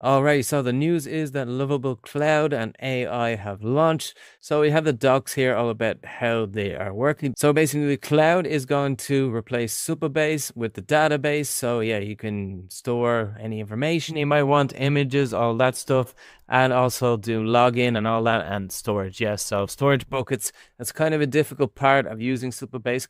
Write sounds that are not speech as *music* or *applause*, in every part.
Alright, so the news is that Lovable Cloud and AI have launched. So we have the docs here all about how they are working. So basically, Cloud is going to replace Supabase with the database. So yeah, you can store any information you might want, images, all that stuff, and also do login and all that and storage. Yes, so storage buckets. That's kind of a difficult part of using Supabase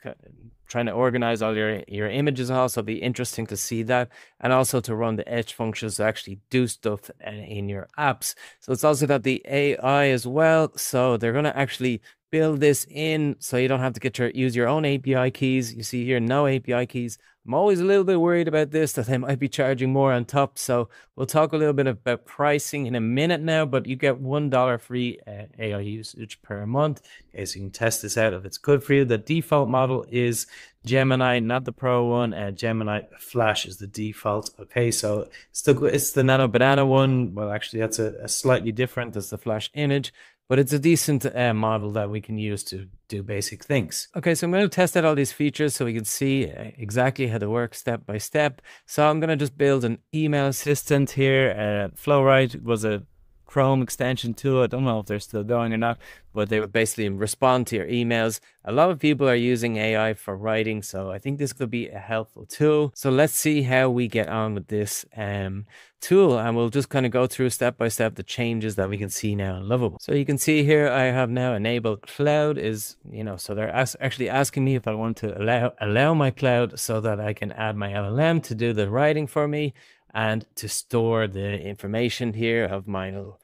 trying to organize all your your images also be interesting to see that and also to run the edge functions to actually do stuff in your apps. So it's also got the ai as well so they're going to actually build this in so you don't have to get your use your own api keys you see here no api keys I'm always a little bit worried about this that they *laughs* might be charging more on top. So we'll talk a little bit about pricing in a minute now, but you get $1 free uh, AI usage per month. Okay, so you can test this out if it's good for you. The default model is Gemini, not the Pro one. Uh, Gemini Flash is the default. Okay, so it's the, it's the Nano Banana one. Well, actually, that's a, a slightly different. That's the Flash image but it's a decent uh, model that we can use to do basic things. Okay, so I'm going to test out all these features so we can see uh, exactly how they work step by step. So I'm going to just build an email assistant here. Uh, Flowrite was a Chrome extension tool. I don't know if they're still going or not, but they would basically respond to your emails. A lot of people are using AI for writing, so I think this could be a helpful tool. So let's see how we get on with this um, tool, and we'll just kind of go through step by step the changes that we can see now in Lovable. So you can see here I have now enabled cloud is, you know, so they're as actually asking me if I want to allow allow my cloud so that I can add my LLM to do the writing for me and to store the information here of my little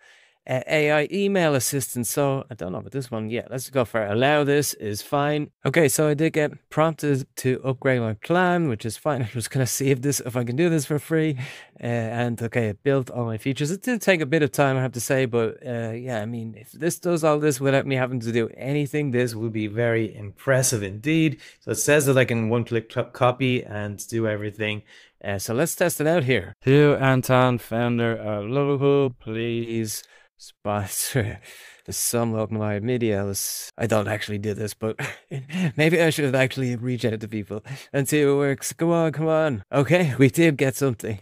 uh, AI email assistant. So I don't know about this one. yet. let's go for it. allow this is fine. Okay, so I did get prompted to upgrade my plan, which is fine. *laughs* I'm just gonna see if this if I can do this for free. Uh, and okay, it built all my features. It did take a bit of time, I have to say, but uh, yeah, I mean, if this does all this without me having to do anything, this would be very impressive indeed. So it says that I can one-click copy and do everything. Uh, so let's test it out here. To Anton, founder of please sponsor *laughs* some of my videos. I don't actually do this, but *laughs* maybe I should actually reach out to people and see if it works. Come on, come on. Okay, *laughs* we did get something.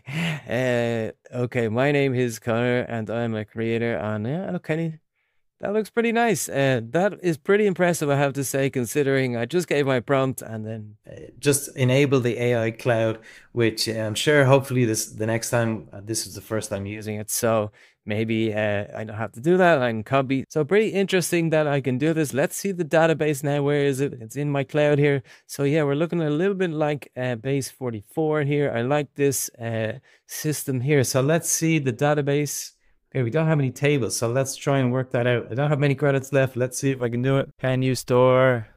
Uh, okay, my name is Conor and I'm a creator on, yeah, okay, that looks pretty nice. Uh, that is pretty impressive, I have to say, considering I just gave my prompt and then uh, just enable the AI cloud, which I'm sure hopefully this the next time uh, this is the first time using it. So maybe uh, I don't have to do that. I can copy. So pretty interesting that I can do this. Let's see the database now. Where is it? It's in my cloud here. So yeah, we're looking a little bit like uh, Base44 here. I like this uh, system here. So let's see the database. Okay, we don't have any tables, so let's try and work that out. I don't have many credits left. Let's see if I can do it. Can you store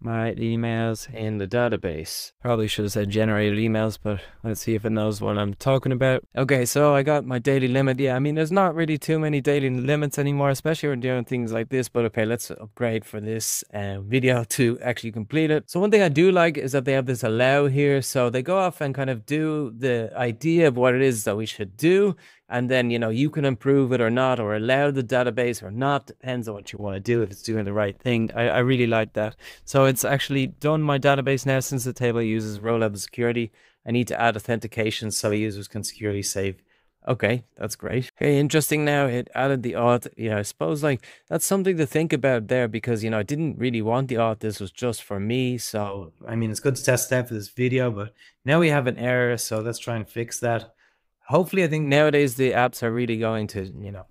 my emails in the database. Probably should have said generated emails, but let's see if it knows what I'm talking about. Okay, so I got my daily limit. Yeah, I mean, there's not really too many daily limits anymore, especially when doing things like this. But okay, let's upgrade for this uh, video *laughs* to actually complete it. So one thing I do like is that they have this allow here. So they go off and kind of do the idea of what it is that we should do and then you know you can improve it or not or allow the database or not depends on what you want to do if it's doing the right thing. I, I really like that. So it's actually done my database now since the table uses row level security. I need to add authentication so users can securely save. Okay that's great. Okay interesting now it added the auth. Yeah i suppose like that's something to think about there because you know i didn't really want the auth. This was just for me so i mean it's good to test that for this video but now we have an error so let's try and fix that hopefully, I think nowadays the apps are really going to, you know,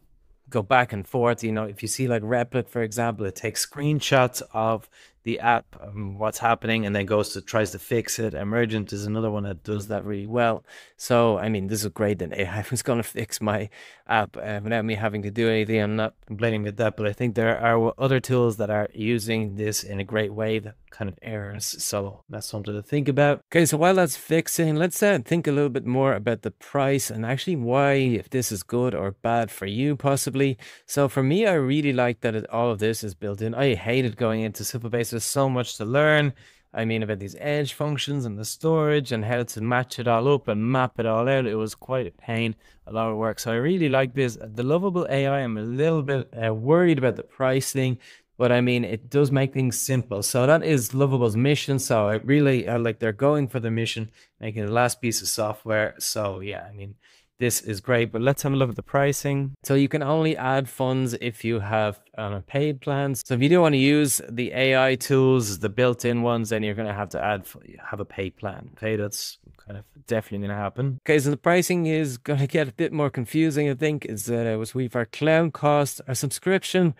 go back and forth. You know, if you see like Replit, for example, it takes screenshots of the app, um, what's happening, and then goes to tries to fix it. Emergent is another one that does that really well. So, I mean, this is great that AI *laughs* was going to fix my app uh, without me having to do anything. I'm not complaining with that, but I think there are other tools that are using this in a great way that kind of errors. So that's something to think about. Okay, so while that's fixing, let's uh, think a little bit more about the price and actually why, if this is good or bad for you, possibly. So for me, I really like that all of this is built in. I hated going into There's so much to learn. I mean, about these edge functions and the storage and how to match it all up and map it all out. It was quite a pain, a lot of work. So I really like this. The lovable AI, I'm a little bit uh, worried about the pricing, but I mean, it does make things simple. So that is Lovable's mission. So I really uh, like they're going for the mission, making the last piece of software. So yeah, I mean, this is great, but let's have a look at the pricing. So you can only add funds if you have on a paid plan. So if you do want to use the AI tools, the built-in ones, then you're going to have to add have a paid plan. Okay, that's kind of definitely going to happen. Okay, so the pricing is going *laughs* to get a bit more confusing. I think is that uh, it was we've our cloud cost, our subscription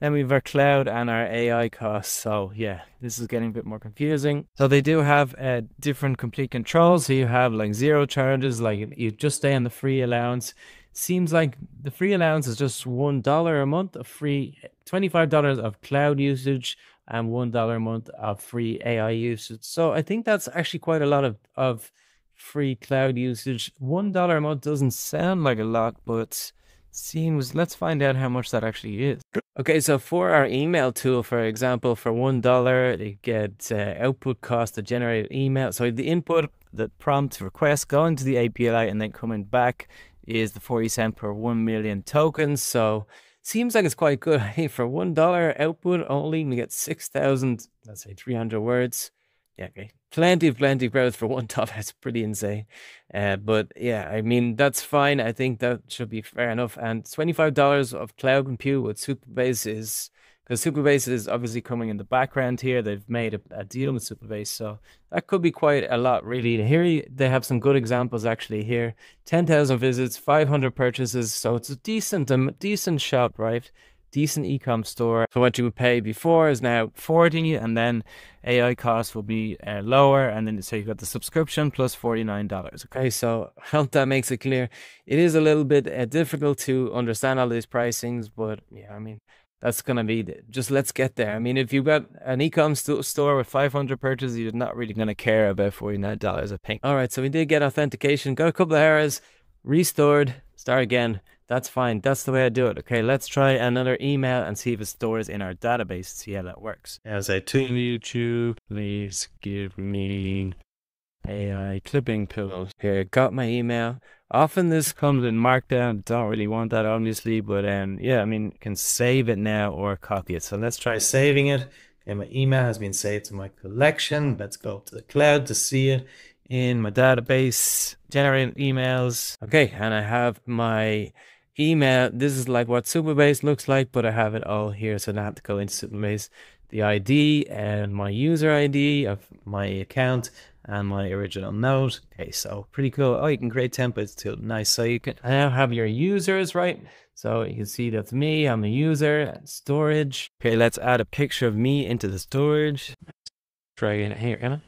then we've our cloud and our AI costs. So yeah, this is getting a bit more confusing. So they do have uh, different complete controls. So you have like zero charges, like you just stay on the free allowance. Seems like the free allowance is just one dollar a month of free, twenty-five dollars of cloud usage, and one dollar a month of free AI usage. So I think that's actually quite a lot of of free cloud usage. One dollar a month doesn't sound like a lot, but seems let's find out how much that actually is. Okay, so for our email tool, for example, for one dollar, you get uh, output cost to generate email. So the input, the prompt request going to the API and then coming back is the 40 cent per 1 million tokens. So seems like it's quite good. *laughs* Hey, for one dollar output only, we get 6,000, let's say 300 words. Yeah, okay. Plenty of plenty of growth for *laughs* one top. That's pretty insane. Uh, but yeah, I mean that's fine. I think that should be fair enough. And twenty five dollars of cloud compute with Supabase is because Supabase is obviously coming in the background here. They've made a, a, deal with Supabase, so that could be quite a lot, really. Here they have some good examples actually. Here, ten thousand visits, five hundred purchases, so it's a decent, a decent shop, right? Decent e-com store. So what you would pay before is now 40 and then AI costs will be uh, lower and then so you've got the subscription plus $49. Okay, so I *laughs* hope that makes it clear. It is a little bit uh, difficult to understand all these pricings, but yeah, I mean, that's gonna be the, just let's get there. I mean, if you've got an e-com st- store with 500 purchases, you're not really gonna care about $49 a ping. All right, so we did get authentication, got a couple of errors, restored, start again. That's fine. That's the way I do it. Okay, let's try another email and see if it stores in our database. See how that works. As I to YouTube, please give me AI clipping pillows. Here, got my email. Often this comes in Markdown. Don't really want that, obviously, but um, yeah, I mean, can save it now or copy it. So let's try saving it. And my email has been saved to my collection. Let's go to the cloud to see it in my database. Generate emails. Okay, and I have my email. This is like what Supabase looks like, but I have it all here. So I have to go into Supabase, the ID and my user ID of my account and my original note. Okay, so pretty cool. Oh, you can create templates too. Nice. So you can now have your users, right? So you can see that's me. I'm a user. Storage. Okay, let's add a picture of me into the storage. Try it here, Anna.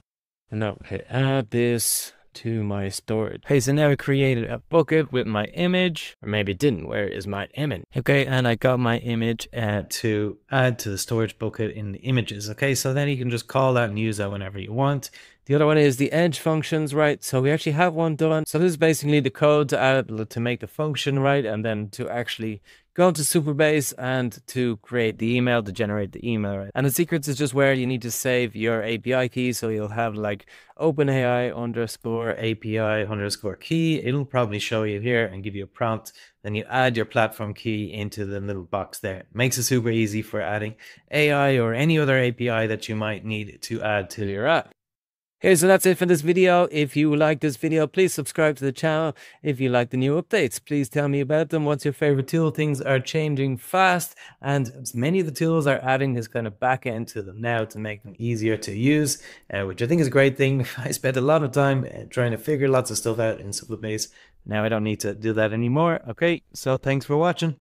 No, okay, add this to my storage. Okay, so now I created a bucket with my image, or maybe it didn't. Where is my image? Okay, and I got my image uh, to add to the storage bucket in the images. Okay, so then you can just call that and use that whenever you want. The other one is the edge functions, right? So we actually have one done. So this is basically the code to add to make the function, right? And then to actually go into Supabase and to create the email, to generate the email, right? And the secrets is just where you need to save your API key. So you'll have like OpenAI underscore API underscore key. It'll probably show you here and give you a prompt. Then you add your platform key into the little box there. Makes it super easy for adding AI or any other API that you might need to add to your app. Okay, so that's it for this video. If you like this video, please subscribe to the channel. If you like the new updates, please tell me about them. What's your favorite tool? Things are changing fast and many of the tools are adding this kind of back end to them now to make them easier to use, uh, which I think is a great thing. *laughs* I spent a lot of time uh, trying to figure lots of stuff out in Supabase. Now I don't need to do that anymore. Okay, so thanks for watching.